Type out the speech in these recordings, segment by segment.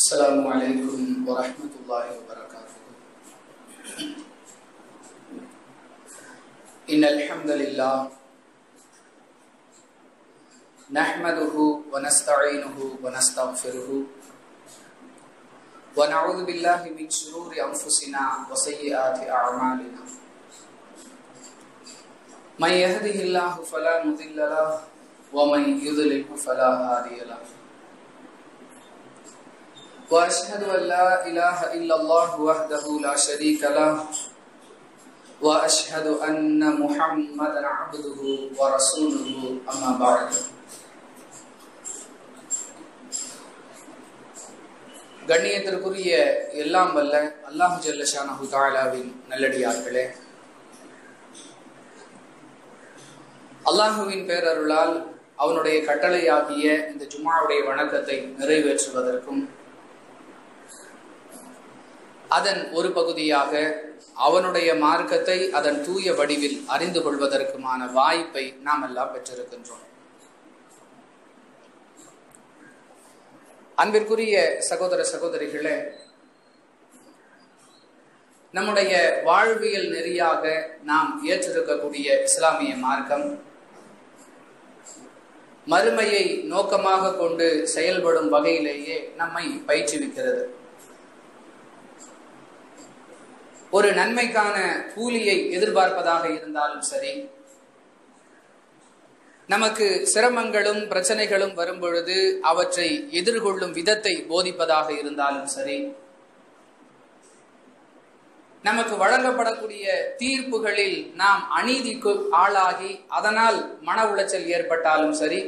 السلام عليكم ورحمة الله وبركاته إن الحمد لله نحمده ونستعينه ونستغفره ونعوذ بالله من شرور أنفسنا وسيئات أعمالنا من يهده الله فلا مضل له ومن يضلله فلا هادي له۔ واشهد ان لا اله الا الله وحده لا شريك له واشهد ان محمدا عبده ورسوله اما بعد கண்ணியத்திற்குரிய எல்லாம் வல்ல அல்லாஹு ஜல்லஷானஹு தாலாவின் நல்லடியார்களே அல்லாஹுவின் பேரருளால் அவனுடைய கட்டளையாகிய இந்த ஜும்மாவுடைய வணக்கத்தை நிறைவேற்றுவதற்கும் அதன் ஒரு பகுதியாக அவனுடைய மார்க்கத்தை அதன் தூய வடிவில் அறிந்து கொள்வதற்குமான வாய்ப்பை நாம் எல்லாம் பெற்றிருக்கின்றோம். அன்பிற்குரிய சகோதர சகோதரிகளே நம்முடைய வாழ்வியல் நெறியாக நாம் ஏற்றிருக்கக்கூடிய இஸ்லாமிய மார்க்கம் மறுமையை நோக்கமாக கொண்டு செயல்படும் வகையிலேயே நம்மை பயிற்றுவிக்கிறது. ஒரு நன்மைக்கான கூலியை எதிர்பார்ப்பதாக இருந்தாலும் சரி நமக்கு சிரமங்களும் பிரச்சனைகளும் வரும் பொழுது அவற்றை எதிர்கொள்ளும் விதத்தை போதிப்பதாக இருந்தாலும் சரி நமக்கு வழங்கப்படக்கூடிய தீர்ப்புகளில் நாம் அநீதிக்கு ஆளாகி அதனால் மன உளைச்சல் ஏற்பட்டாலும் சரி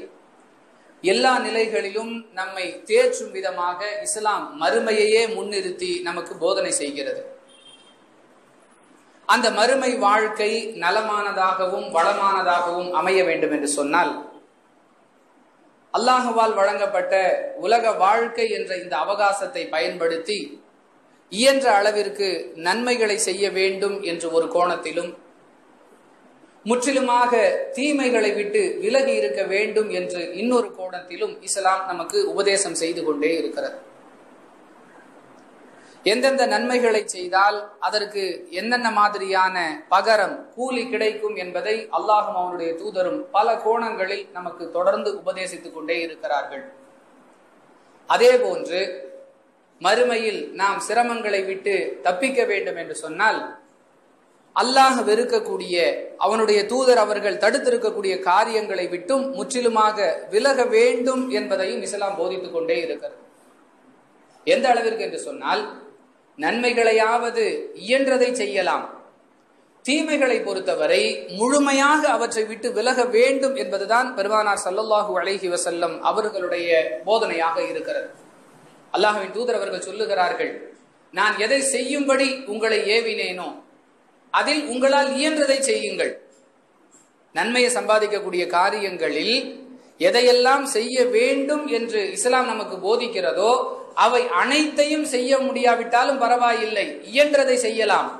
எல்லா நிலைகளிலும் நம்மை தேற்றும் விதமாக இஸ்லாம் மறுமையையே முன்னிறுத்தி நமக்கு போதனை செய்கிறது. அந்த மறுமை வாழ்க்கை நலமானதாகவும் வளமானதாகவும் அமைய வேண்டும் என்று சொன்னால் அல்லாஹுவால் வழங்கப்பட்ட உலக வாழ்க்கை என்ற இந்த அவகாசத்தை பயன்படுத்தி இயன்ற அளவிற்கு நன்மைகளை செய்ய வேண்டும் என்று ஒரு கோணத்திலும் முற்றிலுமாக தீமைகளை விட்டு விலகி இருக்க வேண்டும் என்று இன்னொரு கோணத்திலும் இஸ்லாம் நமக்கு உபதேசம் செய்து கொண்டே இருக்கிறது. எந்தெந்த நன்மைகளை செய்தால் அதற்கு என்னென்ன மாதிரியான பகரம் கூலி கிடைக்கும் என்பதை அல்லாஹும் அவனுடைய தூதரும் பல கோணங்களில் நமக்கு தொடர்ந்து உபதேசித்துக் கொண்டே இருக்கிறார்கள். அதே போன்று மறுமையில் நாம் சிரமங்களை விட்டு தப்பிக்க வேண்டும் என்று சொன்னால் அல்லாஹ் வெறுக்கக்கூடிய அவனுடைய தூதர் அவர்கள் தடுத்திருக்கக்கூடிய காரியங்களை விட்டும் முற்றிலுமாக விலக வேண்டும் என்பதையும் இஸ்லாம் போதித்துக் கொண்டே இருக்கிறது. எந்த அளவிற்கு என்று சொன்னால் நன்மைகளையாவது இயன்றதை செய்யலாம். தீமைகளை பொறுத்தவரை முழுமையாக அவற்றை விட்டு விலக வேண்டும் என்பதுதான் பெருமானார் சல்லல்லாஹூ அலைஹி வசல்லம் அவர்களுடைய போதனையாக இருக்கிறது. அல்லாஹுவின் தூதர் அவர்கள் சொல்லுகிறார்கள் நான் எதை செய்யும்படி உங்களை ஏவினேனோ அதில் உங்களால் இயன்றதை செய்யுங்கள். நன்மையை சம்பாதிக்கக்கூடிய காரியங்களில் எதையெல்லாம் செய்ய வேண்டும் என்று இஸ்லாம் நமக்கு போதிக்கிறதோ அவை அனைத்தையும் செய்ய முடியாவிட்டாலும் பரவாயில்லை. இயன்றதை செய்யலாம்.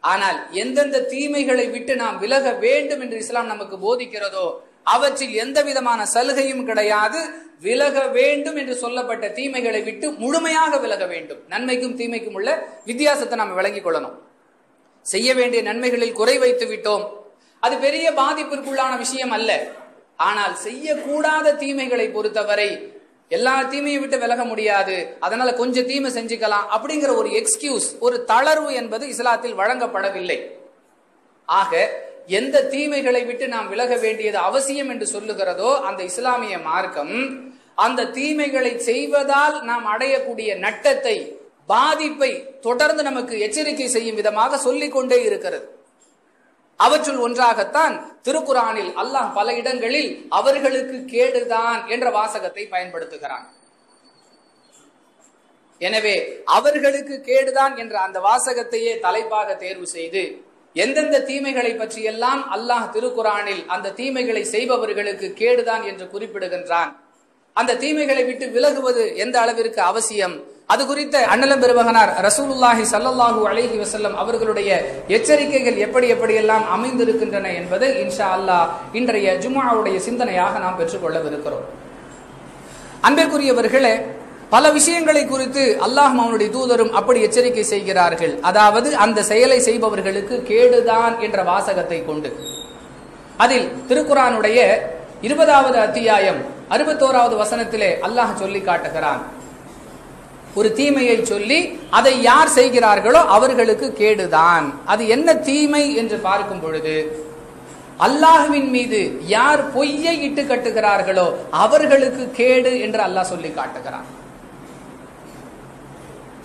ஆனால் எந்தெந்த தீமைகளை விட்டு நாம் விலக வேண்டும் என்று இஸ்லாம் நமக்கு போதிக்கிறதோ அவற்றில் எந்த விதமான சலுகையும் கிடையாது. விலக வேண்டும் என்று சொல்லப்பட்ட தீமைகளை விட்டு முழுமையாக விலக வேண்டும். நன்மைக்கும் தீமைக்கும் உள்ள வித்தியாசத்தை நாம் விளங்கிக் கொள்ளணும். செய்ய வேண்டிய நன்மைகளில் குறை வைத்து விட்டோம். அது பெரிய பாதிப்பிற்குள்ளான விஷயம் அல்ல. ஆனால் செய்யக்கூடாத தீமைகளை பொறுத்தவரை எல்லா தீமையும் விட்டு விலக முடியாது. அதனால கொஞ்சம் தீமை செஞ்சுக்கலாம் அப்படிங்கிற ஒரு எக்ஸ்கியூஸ் ஒரு தளர்வு என்பது இஸ்லாத்தில் வழங்கப்படவில்லை. ஆக எந்த தீமைகளை விட்டு நாம் விலக வேண்டியது அவசியம் என்று சொல்லுகிறதோ அந்த இஸ்லாமிய மார்க்கம் அந்த தீமைகளை செய்வதால் நாம் அடையக்கூடிய நட்டத்தை பாதிப்பை தொடர்ந்து நமக்கு எச்சரிக்கை செய்யும் விதமாக சொல்லிக் கொண்டே இருக்கிறது. அவற்றுள் ஒன்றாகத்தான் திருக்குறானில் அல்லாஹ் பல இடங்களில் அவர்களுக்கு கேடுதான் என்ற வாசகத்தை பயன்படுத்துகிறான். எனவே அவர்களுக்கு கேடுதான் என்ற அந்த வாசகத்தையே தலைப்பாக தேர்வு செய்து எந்தெந்த தீமைகளை பற்றியெல்லாம் அல்லாஹ் திருக்குறானில் அந்த தீமைகளை செய்பவர்களுக்கு கேடுதான் என்று குறிப்பிடுகின்றான். அந்த தீமைகளை விட்டு விலகுவது எந்த அளவிற்கு அவசியம்? அது குறித்த அண்ணலம் பெருமகனார் ரசூலுல்லாஹி சல்லல்லாஹு அலஹி வசல்லம் அவர்களுடைய எச்சரிக்கைகள் எப்படி எப்படியெல்லாம் அமைந்திருக்கின்றன என்பதை இன்ஷா அல்லாஹ் இன்றைய ஜுமாவுடைய சிந்தனையாக நாம் பெற்றுக்கொள்ளவிருக்கிறோம். அன்பிற்குரியவர்களே பல விஷயங்களை குறித்து அல்லாஹ் அவனுடைய தூதரும் அப்படி எச்சரிக்கை செய்கிறார்கள். அதாவது அந்த செயலை செய்பவர்களுக்கு கேடுதான் என்ற வாசகத்தை கொண்டு. அதில் திருக்குறானுடைய இருபதாவது அத்தியாயம் அறுபத்தோராவது வசனத்திலே அல்லாஹ் சொல்லி காட்டுகிறான். ஒரு தீமையை சொல்லி அதை யார் செய்கிறார்களோ அவர்களுக்கு கேடுதான். அது என்ன தீமை என்று பார்க்கும் பொழுது அல்லாஹுவின் மீது யார் பொய்யை இட்டு கட்டுகிறார்களோ அவர்களுக்கு கேடு என்று அல்லாஹ் சொல்லி காட்டுகிறான்.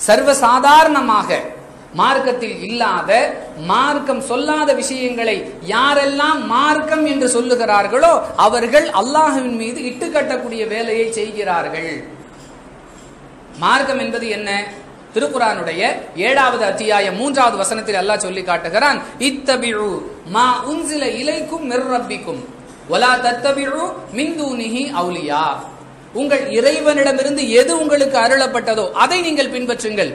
சர்வசாதாரணமாக மார்க்கத்தில் இல்லாத மார்க்கம் சொல்லாத விஷயங்களை யாரெல்லாம் மார்க்கம் என்று சொல்லுகிறார்களோ அவர்கள் அல்லாஹுவின் மீது இட்டு கட்டக்கூடிய வேலையை செய்கிறார்கள். மார்க்கம் என்பது என்ன? திருக்குறானுடைய ஏழாவது அத்தியாயம் மூன்றாவது வசனத்தில் அல்லாஹ் சொல்லி காட்டுகிறான் இத்தபிழு மா உன்சில இலைக்கும் மெர்ரப்பிக்கும் ஒலா தத்தபிழு மிந்தூனிஹி அவுலியா. உங்கள் இறைவனிடமிருந்து எது உங்களுக்கு அருளப்பட்டதோ அதை நீங்கள் பின்பற்றுங்கள்.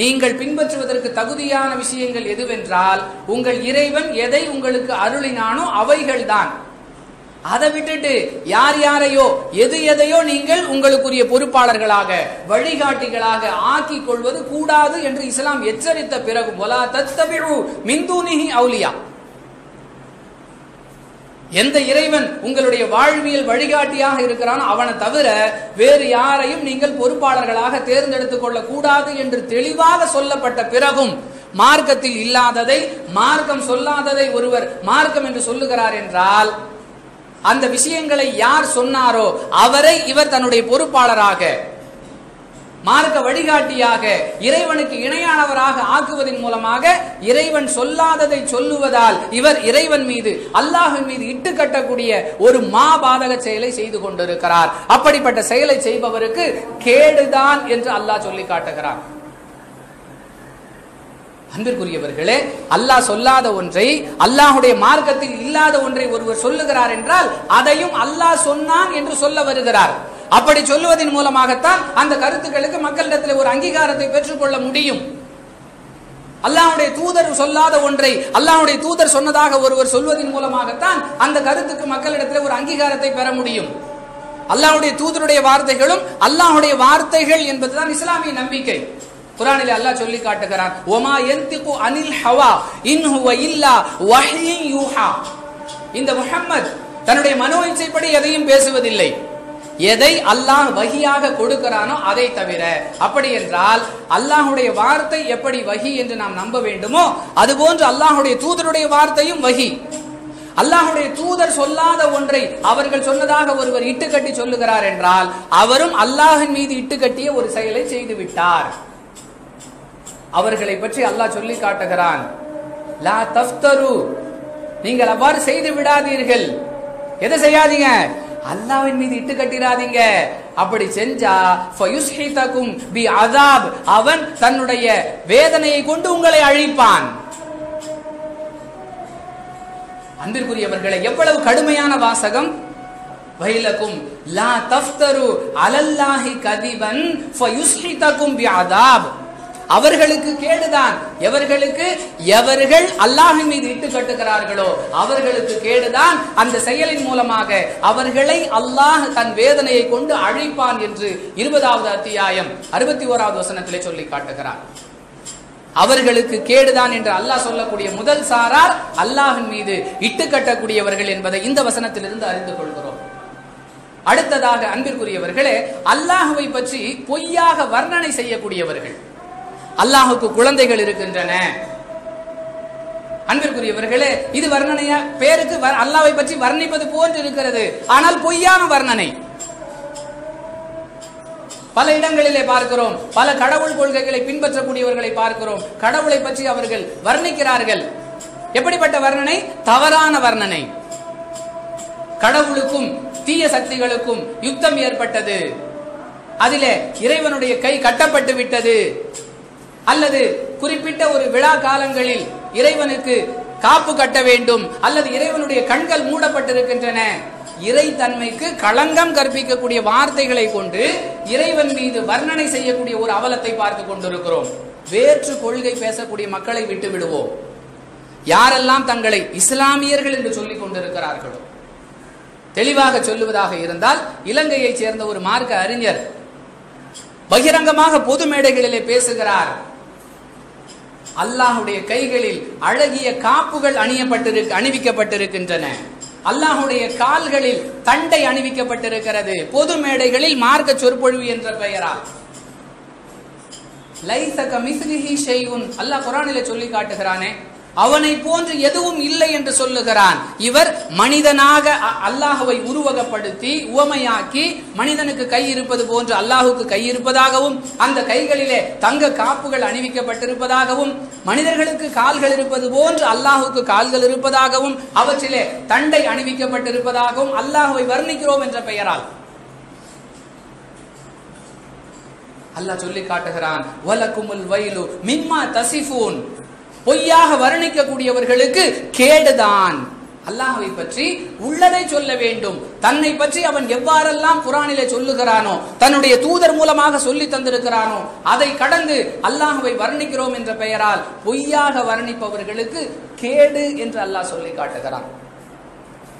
நீங்கள் பின்பற்றுவதற்கு தகுதியான விஷயங்கள் எதுவென்றால் உங்கள் இறைவன் எதை உங்களுக்கு அருளினானோ அவைகள்தான். அதை விட்டுட்டு யார் யாரையோ எது எதையோ நீங்கள் உங்களுக்குரிய பொறுப்பாளர்களாக வழிகாட்டிகளாக ஆக்கிக் கொள்வது கூடாது என்று இஸ்லாம் எச்சரித்த பிறகு பொலா தத்தபிழு மிந்தூனிஹி அவுலியா எந்த இறைவன் உங்களுடைய வாழ்வியல் வழிகாட்டியாக இருக்கிறானோ அவனை தவிர வேறு யாரையும் நீங்கள் பொறுப்பாளர்களாக தேர்ந்தெடுத்துக் கொள்ள கூடாது என்று தெளிவாக சொல்லப்பட்ட பிறகும் மார்க்கத்தில் இல்லாததை மார்க்கம் சொல்லாததை ஒருவர் மார்க்கம் என்று சொல்லுகிறார் என்றால் அந்த விஷயங்களை யார் சொன்னாரோ அவரை இவர் தன்னுடைய பொறுப்பாளராக மார்க்க வழிகாட்டியாக இறைவனுக்கு இணையானவராக ஆக்குவதன் மூலமாக இறைவன் சொல்லாததை சொல்லுவதால் இவர் இறைவன் மீது அல்லாஹின் மீது இட்டு கட்டக்கூடிய ஒரு மாபாதக செயலை செய்து கொண்டிருக்கிறார். அப்படிப்பட்ட செயலை செய்பவருக்கு கேடுதான் என்று அல்லாஹ் சொல்லி காட்டுகிறார் அன்பிற்குரியவர்களே அல்லாஹ் சொல்லாத ஒன்றை அல்லாஹுடைய மார்க்கத்தில் இல்லாத ஒன்றை ஒருவர் சொல்லுகிறார் என்றால் அதையும் அல்லாஹ் சொன்னான் என்று சொல்ல வருகிறார். அப்படி சொல்லுவதன் மூலமாகத்தான் அந்த கருத்துக்களுக்கு மக்களிடத்தில் ஒரு அங்கீகாரத்தை பெற்றுக்கொள்ள முடியும். அல்லாஹுடைய தூதர் சொல்லாத ஒன்றை அல்லாஹுடைய தூதர் சொன்னதாக ஒருவர் சொல்வதன் மூலமாகத்தான் அந்த கருத்துக்கு மக்களிடத்தில் ஒரு அங்கீகாரத்தை பெற முடியும். அல்லாஹுடைய தூதருடைய வார்த்தைகளும் அல்லாஹுடைய வார்த்தைகள் என்பதுதான் இஸ்லாமிய நம்பிக்கை. குரானிலே அல்லாஹ் சொல்லி காட்டுகிறான். ஒமா எந்திகு அனில் ஹவா இன்ஹுவ இல்லா வஹ்யின் யூஹா. இந்த முஹம்மத் தன்னுடைய மனோ இச்சைப்படி எதையும் பேசுவதில்லை. எதை அல்லாஹ் வகியாக கொடுக்கிறானோ அதை தவிர அப்படி என்றால் அல்லாஹுடைய வார்த்தை எப்படி வகி என்று நாம் நம்ப வேண்டுமோ அதுபோன்று அல்லாஹுடைய தூதருடைய வார்த்தையும் வகி அல்லாஹுடைய தூதர் சொல்லாத ஒன்றை அவர்கள் சொன்னதாக ஒருவர் இட்டுக்கட்டி சொல்லுகிறார் என்றால் அவரும் அல்லாஹின் மீது இட்டுக்கட்டிய ஒரு செயலை செய்து விட்டார் அவர்களை பற்றி அல்லாஹ் சொல்லி காட்டுகிறான். லா தஃப்தரு. நீங்கள் அவ்வாறு செய்து விடாதீர்கள். எதை செய்யாதீங்க? அல்லாவின் மீது இட்டு கட்டிராதீங்க. அப்படி செஞ்சா ஃபயுஸ்ஹிதகும் பி அதாப் அவன் தன்னுடைய வேதனையை கொண்டு உங்களை அழிப்பான். அன்பிற்குரியவர்களை எவ்வளவு கடுமையான வாசகம்? வயலக்கும் லா தஃப்தரு அலல்லாஹி கதிபன் ஃபயுஸ்ஹிதகும் பி அதாப் அவர்களுக்கு கேடுதான். எவர்களுக்கு? எவர்கள் அல்லாஹின் மீது இட்டு கட்டுகிறார்களோ அவர்களுக்கு கேடுதான். அந்த செயலின் மூலமாக அவர்களை அல்லாஹ் தன் வேதனையை கொண்டு அழைப்பான் என்று இருபதாவது அத்தியாயம் அறுபத்தி ஓராவது வசனத்திலே சொல்லி காட்டுகிறார். அவர்களுக்கு கேடுதான் என்று அல்லாஹ் சொல்லக்கூடிய முதல் சாரார் அல்லாஹின் மீது இட்டு கட்டக்கூடியவர்கள் என்பதை இந்த வசனத்திலிருந்து அறிந்து கொள்கிறோம். அடுத்ததாக அன்பிற்குரியவர்களே அல்லாஹுவை பற்றி பொய்யாக வர்ணனை செய்யக்கூடியவர்கள். அல்லாஹுக்கு குழந்தைகள் இருக்கின்றன. அன்பிற்குரியவர்களே இது வர்ணனையா? பேருக்கு அல்லாவை பற்றி வர்ணிப்பது போன்று இருக்கிறது ஆனால் பொய்யான வர்ணனை. பல இடங்களிலே பார்க்கிறோம். பல கடவுள் கொள்கைகளை பின்பற்றக்கூடியவர்களை பார்க்கிறோம். கடவுளை பற்றி அவர்கள் வர்ணிக்கிறார்கள். எப்படிப்பட்ட வர்ணனை? தவறான வர்ணனை. கடவுளுக்கும் தீய சக்திகளுக்கும் யுத்தம் ஏற்பட்டது. அதிலே இறைவனுடைய கை கட்டப்பட்டு விட்டது அல்லது குறிப்பிட்ட ஒரு விழா காலங்களில் இறைவனுக்கு காப்பு கட்ட வேண்டும் அல்லது இறைவனுடைய கண்கள் மூடப்பட்டிருக்கின்றன இறை தன்மைக்கு களங்கம் கற்பிக்கக்கூடிய வார்த்தைகளை கொண்டு இறைவன் மீது வர்ணனை செய்யக்கூடிய ஒரு அவலத்தை பார்த்து கொண்டிருக்கிறோம். வேற்று கொள்கை பேசக்கூடிய மக்களை விட்டு விடுவோம். யாரெல்லாம் தங்களை இஸ்லாமியர்கள் என்று சொல்லிக் கொண்டிருக்கிறார்களோ தெளிவாக சொல்லுவதாக இருந்தால் இலங்கையைச் சேர்ந்த ஒரு மார்க்க அறிஞர் பகிரங்கமாக பொது மேடைகளிலே பேசுகிறார். அல்லாஹுடைய கைகளில் அழகிய காப்புகள் அணியப்பட்டிருக்கு அணிவிக்கப்பட்டிருக்கின்றன. அல்லாஹுடைய கால்களில் தண்டை அணிவிக்கப்பட்டிருக்கிறது. பொது மேடைகளில் மார்க்க சொற்பொழிவு என்ற பெயரால். லைசக மிஸ்லிஹி ஷைஉன் அல்லாஹ் குரானில சொல்லி காட்டுகிறானே அவனை போன்று எதுவும் இல்லை என்று சொல்லுகிறான். இவர் மனிதனாக அ- அல்லாஹுவை உருவகப்படுத்தி உவமையாக்கி மனிதனுக்கு கை இருப்பது போன்று அல்லாஹுக்கு கை இருப்பதாகவும் அந்த கைகளிலே தங்க காப்புகள் அணிவிக்கப்பட்டிருப்பதாகவும் மனிதர்களுக்கு கால்கள் இருப்பது போன்று அல்லாஹுக்கு கால்கள் இருப்பதாகவும் அவற்றிலே தண்டை அணிவிக்கப்பட்டிருப்பதாகவும் அல்லாஹுவை வர்ணிக்கிறோம் என்ற பெயரால். அல்லாஹ் சொல்லி காட்டுகிறான் வலக்குமுல் வயலு மிம்மா தசிஃபூன். பொய்யாக வர்ணிக்கக்கூடியவர்களுக்கு கேடுதான். அல்லாஹவை பற்றி உள்ளதை சொல்ல வேண்டும். தன்னை பற்றி அவன் எவ்வாறெல்லாம் குரானிலே சொல்லுகிறானோ தன்னுடைய தூதர் மூலமாக சொல்லி தந்திருக்கிறானோ அதை கடந்து அல்லாஹவை வர்ணிக்கிறோம் என்ற பெயரால் பொய்யாக வர்ணிப்பவர்களுக்கு கேடு என்று அல்லாஹ் சொல்லி காட்டுகிறான்.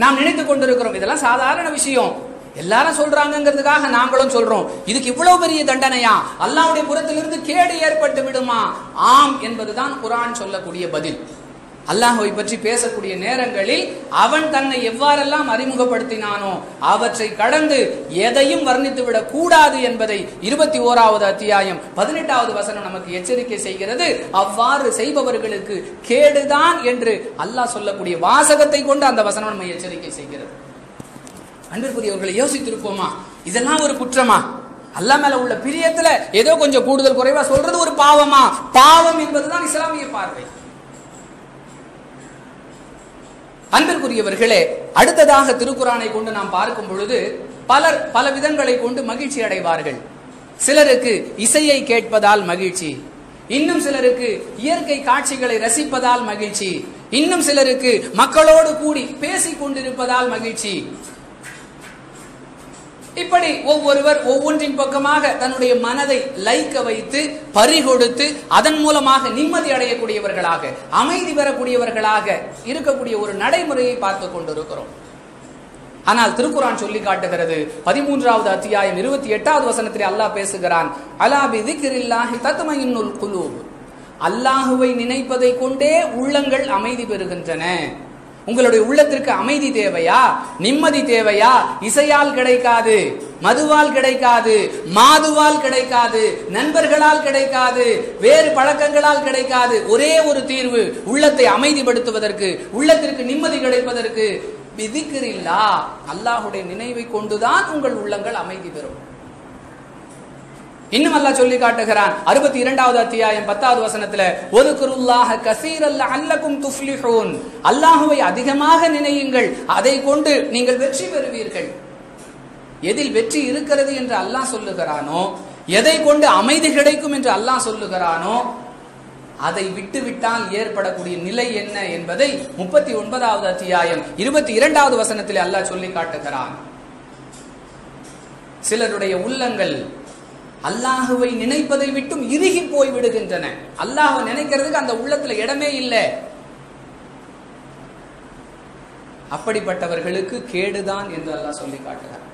நாம் நினைத்துக் கொண்டிருக்கிறோம் இதெல்லாம் சாதாரண விஷயம். எல்லாரும் சொல்றாங்கிறதுக்காக நாங்களும் சொல்றோம். இதுக்கு இவ்வளவு பெரிய தண்டனையா? அல்லாவுடைய புறத்திலிருந்து கேடு ஏற்பட்டு விடுமா? ஆம் என்பதுதான் குரான் சொல்லக்கூடிய பதில். அல்லாஹுவை பற்றி பேசக்கூடிய நேரங்களில் அவன் தன்னை எவ்வாறெல்லாம் அறிமுகப்படுத்தினானோ அவற்றை கடந்து எதையும் வர்ணித்து விடக் கூடாது என்பதை இருபத்தி ஓராவது அத்தியாயம் பதினெட்டாவது வசனம் நமக்கு எச்சரிக்கை செய்கிறது. அவ்வாறு செய்பவர்களுக்கு கேடுதான் என்று அல்லாஹ் சொல்லக்கூடிய வாசகத்தை கொண்டு அந்த வசனம் நம்மை எச்சரிக்கை செய்கிறது. அன்பிற்குரியவர்களை யோசித்திருப்போமா? இதெல்லாம் ஒரு குற்றமா? அல்லா மேல உள்ள பிரியத்துல ஏதோ கொஞ்சம் கூடுதல் குறைவா சொல்றது ஒரு பாவமா? பாவம் என்பதுதான் இஸ்லாமிய பார்வை. அன்பிற்குரியவர்களே அடுத்ததாக திருக்குறானை கொண்டு நாம் பார்க்கும் பொழுது பலர் பல விதங்களை கொண்டு மகிழ்ச்சி அடைவார்கள். சிலருக்கு இசையை கேட்பதால் மகிழ்ச்சி. இன்னும் சிலருக்கு இயற்கை காட்சிகளை ரசிப்பதால் மகிழ்ச்சி. இன்னும் சிலருக்கு மக்களோடு கூடி பேசிக் கொண்டிருப்பதால் மகிழ்ச்சி. இப்படி ஒவ்வொருவர் ஒவ்வொன்றின் பக்கமாக தன்னுடைய மனதை லைக்க வைத்து பறிகொடுத்து அதன் மூலமாக நிம்மதி அடையக்கூடியவர்களாக அமைதி பெறக்கூடியவர்களாக இருக்கக்கூடிய ஒரு நடைமுறையை பார்த்து கொண்டிருக்கிறோம். ஆனால் திருக்குறான் சொல்லி காட்டுகிறது பதிமூன்றாவது அத்தியாயம் இருபத்தி எட்டாவது வசனத்தில் அல்லாஹ் பேசுகிறான் அலாபி பிதிக்ரில்லாஹி தத்மயின்னுல் குலூப். அல்லாஹுவை நினைப்பதை கொண்டே உள்ளங்கள் அமைதி பெறுகின்றன. உங்களுடைய உள்ளத்திற்கு அமைதி தேவையா? நிம்மதி தேவையா? இசையால் கிடைக்காது மதுவால் கிடைக்காது மாதுவால் கிடைக்காது நண்பர்களால் கிடைக்காது வேறு பழக்கங்களால் கிடைக்காது. ஒரே ஒரு தீர்வு உள்ளத்தை அமைதிப்படுத்துவதற்கு உள்ளத்திற்கு நிம்மதி கிடைப்பதற்கு. விதிக்கிறில்லா. அல்லாஹுடைய நினைவை கொண்டுதான் உங்கள் உள்ளங்கள் அமைதி பெறும். இன்னும் அல்லாஹ் சொல்லி காட்டுகிறான். அறுபத்தி இரண்டாவது அத்தியாயம் பத்தாவது வசனத்துல ஒதுக்குருல்லாஹ கசீரல்ல அல்லக்கும் துஃப்லிஹூன். அல்லாஹுவை அதிகமாக நினையுங்கள். அதை கொண்டு நீங்கள் வெற்றி பெறுவீர்கள். எதில் வெற்றி இருக்கிறது என்று அல்லாஹ் சொல்லுகிறானோ எதை கொண்டு அமைதி கிடைக்கும் என்று அல்லாஹ் சொல்லுகிறானோ அதை விட்டுவிட்டால் ஏற்படக்கூடிய நிலை என்ன என்பதை முப்பத்தி ஒன்பதாவது அத்தியாயம் இருபத்தி இரண்டாவது வசனத்தில் அல்லாஹ் சொல்லி காட்டுகிறான். சிலருடைய உள்ளங்கள் அல்லாஹுவை நினைப்பதை விட்டும் இறுகி போய் விடுகின்றன. அல்லாஹ்வை நினைக்கிறதுக்கு அந்த உள்ளத்துல இடமே இல்லை. அப்படிப்பட்டவர்களுக்கு கேடுதான் என்று அல்லாஹ் சொல்லி காட்டுகிறார்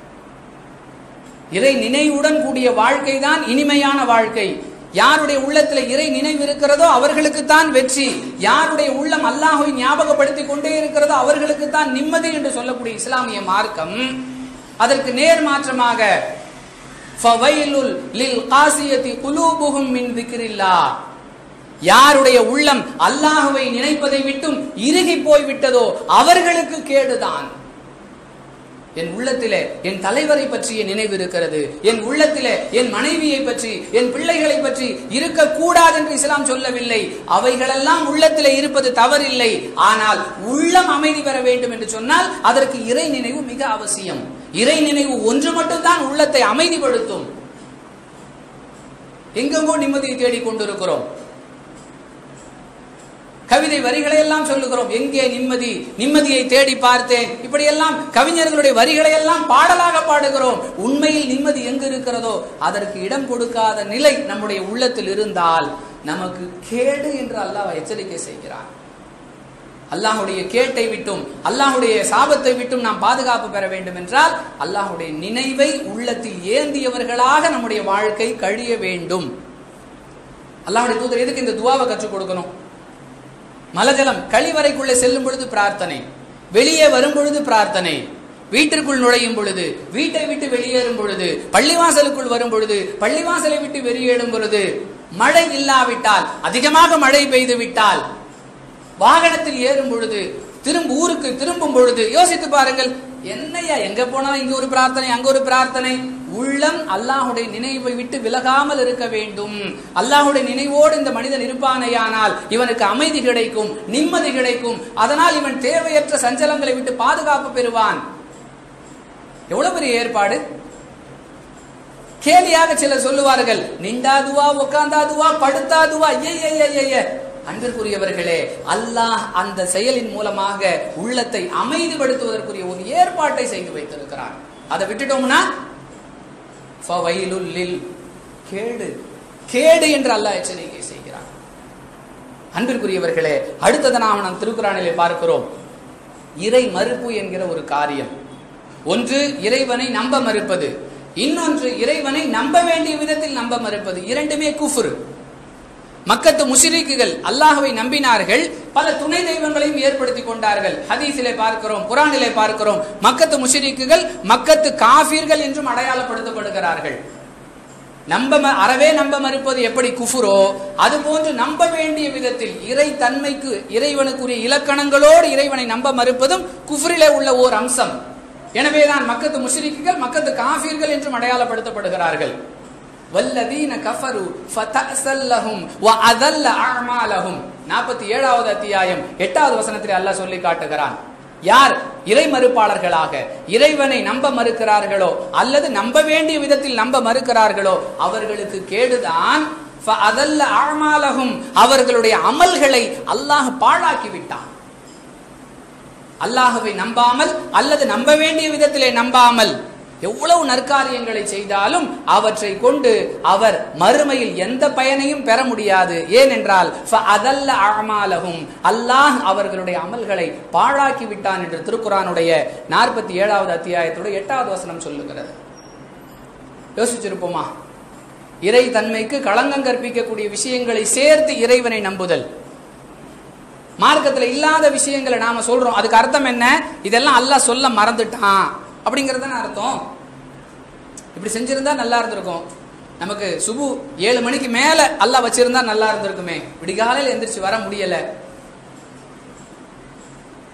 இறை நினைவுடன் கூடிய வாழ்க்கை தான் இனிமையான வாழ்க்கை. யாருடைய உள்ளத்துல இறை நினைவு இருக்கிறதோ அவர்களுக்கு தான் வெற்றி. யாருடைய உள்ளம் அல்லாஹை ஞாபகப்படுத்தி கொண்டே இருக்கிறதோ அவர்களுக்கு தான் நிம்மதி என்று சொல்லக்கூடிய இஸ்லாமிய மார்க்கம் அதற்கு நேர் மாற்றமாக ஃபவைலுல் லில் காசியத்தி குலூபுகும் மின் விக்ரில்லா யாருடைய உள்ளம் அல்லாஹுவை நினைப்பதை விட்டும் இறுகி போய்விட்டதோ அவர்களுக்கு கேடுதான். என் உள்ளத்திலே என் தலைவரை பற்றிய நினைவு இருக்கிறது. என் உள்ளத்திலே என் மனைவியை பற்றி என் பிள்ளைகளை பற்றி இருக்கக்கூடாது என்று இஸ்லாம் சொல்லவில்லை. அவைகளெல்லாம் உள்ளத்திலே இருப்பது தவறில்லை. ஆனால் உள்ளம் அமைதி பெற வேண்டும் என்று சொன்னால் அதற்கு இறை நினைவு மிக அவசியம். இறை நினைவு ஒன்று மட்டும்தான் உள்ளத்தை அமைதிப்படுத்தும். எங்கெங்கோ நிம்மதியை தேடிக் கொண்டிருக்கிறோம். கவிதை வரிகளை எல்லாம் சொல்லுகிறோம். எங்கே நிம்மதி? நிம்மதியை தேடி பார்த்தேன். இப்படியெல்லாம் கவிஞர்களுடைய வரிகளை எல்லாம் பாடலாக பாடுகிறோம். உண்மையில் நிம்மதி எங்கு இருக்கிறதோ அதற்கு இடம் கொடுக்காத நிலை நம்முடைய உள்ளத்தில் இருந்தால் நமக்கு கேடு என்று அல்லாஹ் எச்சரிக்கை செய்கிறான். அல்லாஹுடைய கேட்டை விட்டும் அல்லாஹுடைய சாபத்தை விட்டும் நாம் பாதுகாப்பு பெற வேண்டும் என்றால் அல்லாஹுடைய நினைவை உள்ளத்தில் ஏந்தியவர்களாக நம்முடைய வாழ்க்கை கழிய வேண்டும். அல்லாஹுடைய தூதர் எதுக்கு இந்த துவாவை கற்றுக் கொடுக்கணும்? மலஜலம் கழிவறைக்குள்ளே செல்லும் பொழுது பிரார்த்தனை வெளியே வரும் பொழுது பிரார்த்தனை வீட்டிற்குள் நுழையும் பொழுது வீட்டை விட்டு வெளியேறும் பொழுது பள்ளிவாசலுக்குள் வரும் பொழுது பள்ளிவாசலை விட்டு வெளியேறும் பொழுது மழை இல்லாவிட்டால் அதிகமாக மழை பெய்து விட்டால் வாகனத்தில் ஏறும் பொழுது திரும்ப ஊருக்கு திரும்பும் பொழுது யோசித்து பாருங்கள் என்னையா எங்க போனாலும் இங்க ஒரு பிரார்த்தனை அங்க ஒரு பிரார்த்தனை. உள்ளம் அல்லாஹுடைய நினைவை விட்டு விலகாமல் இருக்க வேண்டும். அல்லாஹுடைய நினைவோடு இந்த மனிதன் இருப்பானையானால் இவனுக்கு அமைதி கிடைக்கும் நிம்மதி கிடைக்கும். அதனால் இவன் தேவையற்ற சஞ்சலங்களை விட்டு பாதுகாப்பு பெறுவான். எவ்வளவு பெரிய ஏற்பாடு? கேலியாக சிலர் சொல்லுவார்கள் நின்றாதுவா உட்கார்ந்தாதுவா படுத்தாதுவா ஐய அன்பிற்குரியவர்களே அல்லாஹ் அந்த செயலின் மூலமாக உள்ளத்தை அமைதிப்படுத்துவதற்குரிய ஒரு ஏற்பாட்டை செய்து வைத்திருக்கிறான். அதை விட்டுட்டோம்னா கேடு. கேடு என்று அல்லாஹ் எச்சரிக்கை செய்கிறான். அன்பிற்குரியவர்களே அடுத்தது நாம் நம் திருக்குறானிலே பார்க்கிறோம். இறை மறுப்பு என்கிற ஒரு காரியம். ஒன்று இறைவனை நம்ப மறுப்பது. இன்னொன்று இறைவனை நம்ப வேண்டிய விதத்தில் நம்ப மறுப்பது. இரண்டுமே குஃபுரு. மக்கத்து முஷிரிக்குகள் அல்லாஹுவை நம்பினார்கள். பல துணை தெய்வங்களையும் ஏற்படுத்தி கொண்டார்கள். ஹதீஸிலே பார்க்கிறோம் குரானிலே பார்க்கிறோம் மக்கத்து முஷிரிக்குகள் மக்கத்து காஃபீர்கள் என்றும் அடையாளப்படுத்தப்படுகிறார்கள். நம்ப ம- அறவே நம்ப மறுப்பது எப்படி குஃபுரோ? அது போன்று நம்ப வேண்டிய விதத்தில் இறை தன்மைக்கு இறைவனுக்குரிய இலக்கணங்களோடு இறைவனை நம்ப மறுப்பதும் குஃபுரிலே உள்ள ஓர் அம்சம். எனவேதான் மக்கத்து முஷிரிக்குகள் மக்கத்து காஃபீர்கள் என்றும் அடையாளப்படுத்தப்படுகிறார்கள். வல்லதீன கஃபரு ஃபதஅசல்லஹும் வ அதல்ல அஅமாலஹும். 47வது அத்தியாயம். 8வது வசனத்தில் அல்லாஹ் சொல்லி காட்டுகிறான். யார் இறை மறுப்பாளர்களாக இறைவனை நம்ப மறுக்கிறார்களோ அல்லது நம்ப வேண்டிய விதத்தில் நம்ப மறுக்கிறார்களோ அவர்களுக்கு கேடுதான் அதல்ல ஆழ்மாலகும் அவர்களுடைய அமல்களை அல்லாஹ் பாழாக்கி விட்டான் அல்லாஹுவை நம்பாமல் அல்லது நம்ப வேண்டிய விதத்திலே நம்பாமல் எவ்வளவு நற்காரியங்களை செய்தாலும் அவற்றை கொண்டு அவர் மறுமையில் எந்த பயனையும் பெற முடியாது. ஏனென்றால் அதல்ல அமாலகும் அல்லாஹ் அவர்களுடைய அமல்களை பாழாக்கி விட்டான் என்று திருக்குறானுடைய நாற்பத்தி ஏழாவது அத்தியாயத்தோட எட்டாவது வசனம் சொல்லுகிறது. யோசிச்சிருப்போமா? இறை தன்மைக்கு களங்கம் கற்பிக்கக்கூடிய விஷயங்களை சேர்த்து இறைவனை நம்புதல். மார்க்கத்துல இல்லாத விஷயங்களை நாம சொல்றோம். அதுக்கு அர்த்தம் என்ன? இதெல்லாம் அல்லாஹ் சொல்ல மறந்துட்டான். அப்படிங்கிறது தானே அர்த்தம். இப்படி செஞ்சிருந்தா நல்லா இருந்திருக்கும். நமக்கு சுபு ஏழு மணிக்கு மேல அல்லாஹ் வச்சிருந்தா நல்லா இருந்திருக்குமே. விடிகாலையில் எந்திரிச்சு வர முடியல.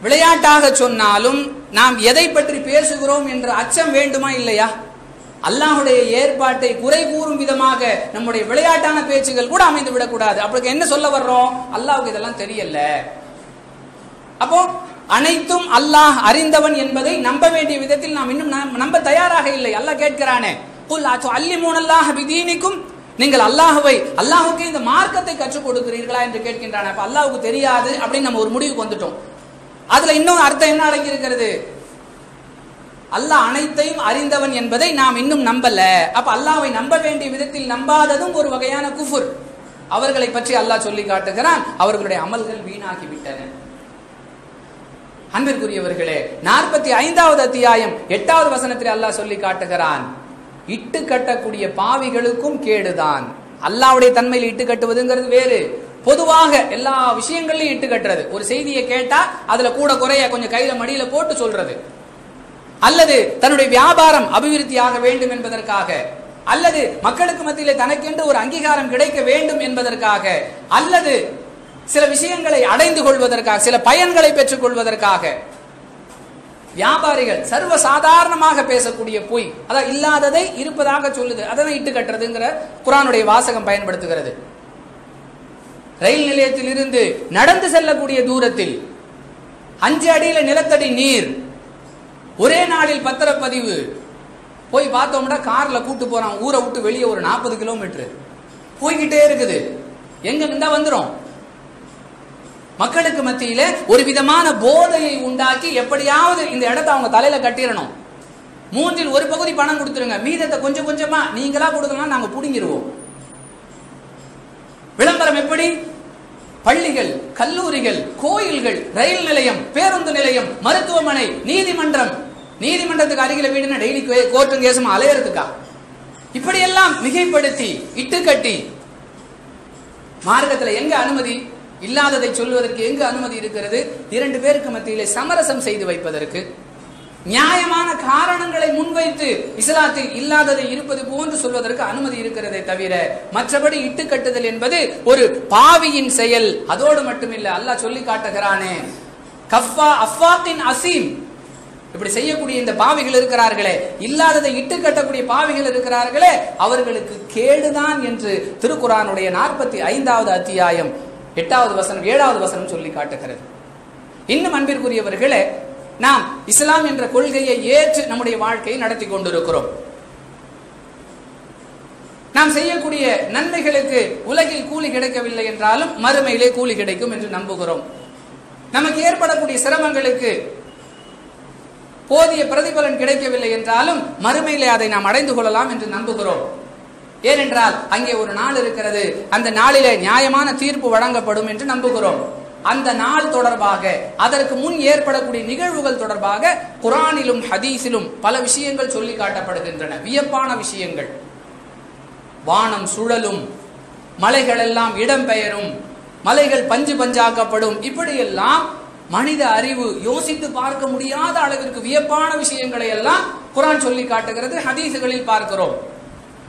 விளையாட்டாக சொன்னாலும் நாம் எதை பற்றி பேசுகிறோம் என்ற அச்சம் வேண்டுமா இல்லையா? அல்லாஹுடைய ஏற்பாட்டை குறை கூறும் விதமாக நம்முடைய விளையாட்டான பேச்சுகள் கூட அமைந்து விடக்கூடாது. அப்படி என்ன சொல்ல வர்றோம்? அல்லாவுக்கு இதெல்லாம் தெரியல. அப்போ அனைத்தும் அல்லாஹ் அறிந்தவன் என்பதை நம்ப வேண்டிய விதத்தில் நாம் இன்னும் நம்ப- நம்ப தயாராக இல்லை. அல்லாஹ் கேட்கிறானே குல் அல்லி அல்லாஹ் பிதீனிக்கும்? நீங்கள் அல்லாஹுவை அல்லாஹுக்கு இந்த மார்க்கத்தை கற்றுக் கொடுக்கிறீர்களா என்று கேட்கின்றான். அப்ப அல்லாஹுக்கு தெரியாது அப்படின்னு நம்ம ஒரு முடிவுக்கு வந்துட்டோம். அதுல இன்னும் அர்த்தம் என்ன அடங்கி இருக்கிறது அல்லாஹ் அனைத்தையும் அறிந்தவன் என்பதை நாம் இன்னும் நம்பல. அப்ப அல்லாஹ்வை நம்ப வேண்டிய விதத்தில் நம்பாததும் ஒரு வகையான குஃபுர். அவர்களை பற்றி அல்லாஹ் சொல்லி காட்டுகிறான். அவர்களுடைய அமல்கள் வீணாகி விட்டன அன்பிற்குரியவர்களே நாற்பத்தி ஐந்தாவது அத்தியாயம் எட்டாவது வசனத்தில் அல்லாஹ் சொல்லி காட்டுகிறான். இட்டு கட்டக்கூடிய பாவிகளுக்கும் கேடுதான். அல்லாஹ்வுடைய தன்மையில் இட்டு கட்டுவதுங்கிறது வேறு. பொதுவாக எல்லா விஷயங்கள்லயும் இட்டு கட்டுறது. ஒரு செய்தியை கேட்டா அதுல கூட குறைய கொஞ்சம் கையில மடியில போட்டு சொல்றது. அல்லது தன்னுடைய வியாபாரம் அபிவிருத்தியாக வேண்டும் என்பதற்காக அல்லது மக்களுக்கு மத்தியிலே தனக்கென்று ஒரு அங்கீகாரம் கிடைக்க வேண்டும் என்பதற்காக அல்லது சில விஷயங்களை அடைந்து கொள்வதற்காக சில பயன்களை பெற்றுக் கொள்வதற்காக. வியாபாரிகள் சர்வ சாதாரணமாக பேசக்கூடிய பொய் அதான் இல்லாததை இருப்பதாக சொல்லுது அதனை இட்டு கட்டுறதுங்கிற குரானுடைய வாசகம் பயன்படுத்துகிறது. ரயில் நிலையத்தில் இருந்து நடந்து செல்லக்கூடிய தூரத்தில் அஞ்சு அடியில் நிலத்தடி நீர் ஒரே நாளில் பத்திரப்பதிவு. போய் பார்த்தோம்னா கார்ல கூட்டு போறான் ஊரை விட்டு வெளியே ஒரு நாற்பது கிலோமீட்டர். போய்கிட்டே இருக்குது. எங்க இருந்தா வந்துடும் மக்களுக்கு மத்தியில ஒரு விதமான போதையை உண்டாக்கி எப்படியாவது இந்த இடத்தை அவங்க தலையில கட்டிடணும். மூன்றில் ஒரு பகுதி பணம் கொடுத்துருங்க. மீதத்தை கொஞ்சம் கொஞ்சமா நீங்களா கொடுக்கலாம் நாங்க புடுங்கிடுவோம் விளம்பரம் எப்படி? பள்ளிகள் கல்லூரிகள் கோயில்கள் ரயில் நிலையம் பேருந்து நிலையம் மருத்துவமனை நீதிமன்றம். நீதிமன்றத்துக்கு அருகில வீடுனா டெய்லி கோர்ட்டும் கேஸும் அலையறதுக்கா? இப்படியெல்லாம் மிகைப்படுத்தி இட்டுக்கட்டி மார்க்கத்துல எங்க அனுமதி? இல்லாததை சொல்வதற்கு எங்கு அனுமதி இருக்கிறது? இரண்டு பேருக்கு மத்தியிலே சமரசம் செய்து வைப்பதற்கு. நியாயமான காரணங்களை முன்வைத்து இஸ்லாத்தில் இல்லாததை இருப்பது போன்று சொல்வதற்கு அனுமதி இருக்கிறதே தவிர மற்றபடி இட்டுக்கட்டுதல் என்பது ஒரு பாவியின் செயல். அதோடு மட்டுமில்ல அல்லாஹ் சொல்லி காட்டுகிறானே கஃபா அஃபாத்தின் அசீம். இப்படி செய்யக்கூடிய இந்த பாவிகள் இருக்கிறார்களே இல்லாததை இட்டு கட்டக்கூடிய பாவிகள் இருக்கிறார்களே அவர்களுக்கு கேடுதான் என்று திருக்குறானுடைய நாற்பத்தி ஐந்தாவது அத்தியாயம். எட்டாவது வசனம் ஏழாவது வசனம் சொல்லி காட்டுகிறது. இன்னும் அன்பிற்குரியவர்களே நாம் இஸ்லாம் என்ற கொள்கையை ஏற்று நம்முடைய வாழ்க்கையை நடத்தி கொண்டிருக்கிறோம். நாம் செய்யக்கூடிய நன்மைகளுக்கு உலகில் கூலி கிடைக்கவில்லை என்றாலும் மறுமையிலே கூலி கிடைக்கும் என்று நம்புகிறோம். நமக்கு ஏற்படக்கூடிய சிரமங்களுக்கு போதிய பிரதிபலன் கிடைக்கவில்லை என்றாலும் மறுமையிலே அதை நாம் அடைந்து கொள்ளலாம் என்று நம்புகிறோம். ஏனென்றால் அங்கே ஒரு நாள் இருக்கிறது. அந்த நாளிலே நியாயமான தீர்ப்பு வழங்கப்படும் என்று நம்புகிறோம். அந்த நாள் தொடர்பாக அதற்கு முன் ஏற்படக்கூடிய நிகழ்வுகள் தொடர்பாக குரானிலும் ஹதீஸிலும் பல விஷயங்கள் சொல்லி காட்டப்படுகின்றன. வியப்பான விஷயங்கள். வானம் சுழலும் மலைகள் எல்லாம் இடம்பெயரும் மலைகள் பஞ்சு பஞ்சாக்கப்படும். இப்படியெல்லாம் மனித அறிவு யோசித்து பார்க்க முடியாத அளவிற்கு வியப்பான விஷயங்களை எல்லாம் குரான் சொல்லி காட்டுகிறது ஹதீசுகளில் பார்க்கிறோம்.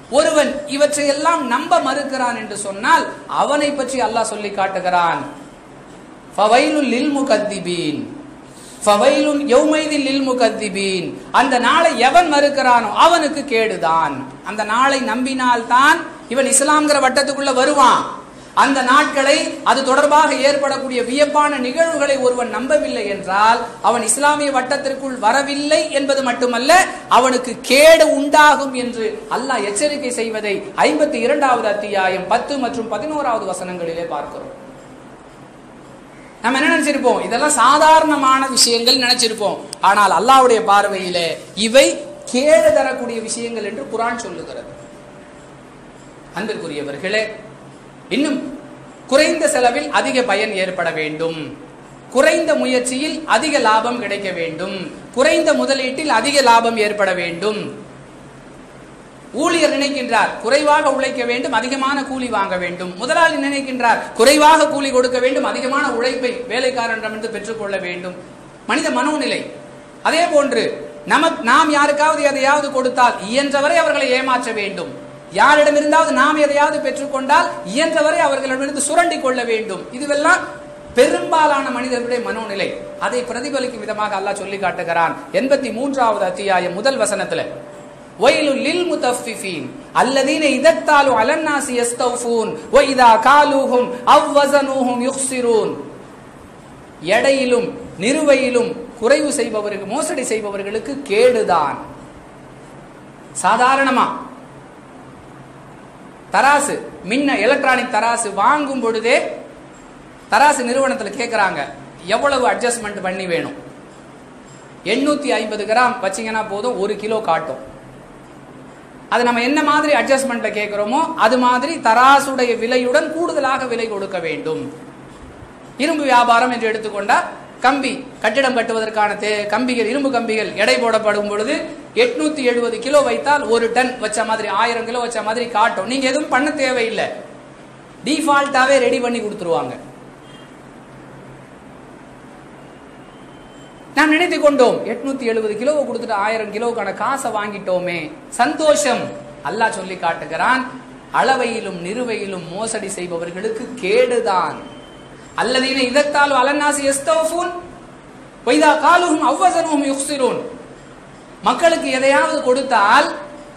ஒருவன் இவற்றை எல்லாம் நம்ப மறுக்கிறான் என்று சொன்னால் அவனை பற்றி அல்லாஹ் சொல்லி காட்டுகிறான். லில் ஃபவைலுன் லில் அந்த நாளை எவன் மறுக்கிறானோ அவனுக்கு கேடுதான். அந்த நாளை நம்பினால்தான் இவன் இஸ்லாம்ங்கிற வட்டத்துக்குள்ள வருவான். அந்த நாட்களை அது தொடர்பாக ஏற்படக்கூடிய வியப்பான நிகழ்வுகளை ஒருவன் நம்பவில்லை என்றால் அவன் இஸ்லாமிய வட்டத்திற்குள் வரவில்லை என்பது மட்டுமல்ல அவனுக்கு கேடு உண்டாகும் என்று அல்லாஹ் எச்சரிக்கை செய்வதை ஐம்பத்தி இரண்டாவது அத்தியாயம் பத்து மற்றும் பதினோராவது வசனங்களிலே பார்க்கிறோம். நம்ம என்ன நினைச்சிருப்போம்? இதெல்லாம் சாதாரணமான விஷயங்கள் நினைச்சிருப்போம். ஆனால் அல்லாவுடைய பார்வையிலே இவை கேடு தரக்கூடிய விஷயங்கள் என்று குரான் சொல்லுகிறது. அன்பிற்குரியவர்களே இன்னும் குறைந்த செலவில் அதிக பயன் ஏற்பட வேண்டும். குறைந்த முயற்சியில் அதிக லாபம் கிடைக்க வேண்டும். குறைந்த முதலீட்டில் அதிக லாபம் ஏற்பட வேண்டும். ஊழியர் நினைக்கின்றார் குறைவாக உழைக்க வேண்டும் அதிகமான கூலி வாங்க வேண்டும். முதலாளி நினைக்கின்றார் குறைவாக கூலி கொடுக்க வேண்டும் அதிகமான உழைப்பை வேலைக்காரனிடமிருந்து பெற்றுக்கொள்ள வேண்டும். மனித மனோநிலை. அதே போன்று நமக்கு நாம் யாருக்காவது எதையாவது கொடுத்தால் இயன்றவரை அவர்களை ஏமாற்ற வேண்டும். யாரிடமிருந்தாவது நாம் எதையாவது பெற்றுக்கொண்டால் இயன்றவரை அவர்களிடமிருந்து சுரண்டி கொள்ள வேண்டும் இதுவெல்லாம் பெரும்பாலான மனிதர்களுடைய மனோநிலை அதை பிரதிபலிக்கும் விதமாக அல்லாஹ் சொல்லி காட்டுகிறான் எண்பத்தி மூன்றாவது அத்தியாயம் முதல் வசனத்துல ويل للمطففين الذين اذا اكتالوا على الناس يستوفون واذا كالوهم او وزنوهم يخسرون எடையிலும் நிறுவையிலும் குறைவு செய்பவர்கள் மோசடி செய்பவர்களுக்கு கேடுதான் சாதாரணமா தராசு மின்ன எலக்ட்ரானிக் தராசு வாங்கும் பொழுதே தராசு நிறுவனத்தில் கேட்குறாங்க எவ்வளவு அட்ஜஸ்ட்மெண்ட் பண்ணி வேணும்? எண்ணூத்தி ஐம்பது கிராம் வச்சீங்கன்னா போதும் ஒரு கிலோ காட்டும். அது நம்ம என்ன மாதிரி அட்ஜஸ்ட்மெண்ட்ல கேட்குறோமோ அது மாதிரி தராசுடைய விலையுடன் கூடுதலாக விலை கொடுக்க வேண்டும். இரும்பு வியாபாரம் என்று எடுத்துக்கொண்டால் கம்பி கட்டிடம் கட்டுவதற்கான தே கம்பிகள் இரும்பு கம்பிகள் எடை போடப்படும் பொழுது எட்நூத்தி எழுபது கிலோ வைத்தால் ஒரு டன் வச்ச மாதிரி ஆயிரம் கிலோ வச்ச மாதிரி காட்டும். நீங்க எதுவும் பண்ண தேவையில்லை. டிஃபால்ட்டாவே ரெடி பண்ணி கொடுத்துருவாங்க. நாம் நினைத்து கொண்டோம் எட்நூத்தி எழுபது கிலோவை கொடுத்துட்டு ஆயிரம் கிலோவுக்கான காசை வாங்கிட்டோமே. சந்தோஷம். அல்லாஹ் சொல்லி காட்டுகிறான் அளவையிலும் நிறுவையிலும் மோசடி செய்பவர்களுக்கு கேடுதான். அல்லதீன இதத்தால் அலநாசி எஸ்தோஃபூன் வைதா காலுகும் அவ்வசனும் யுக்சிரூன் மக்களுக்கு எதையாவது கொடுத்தால்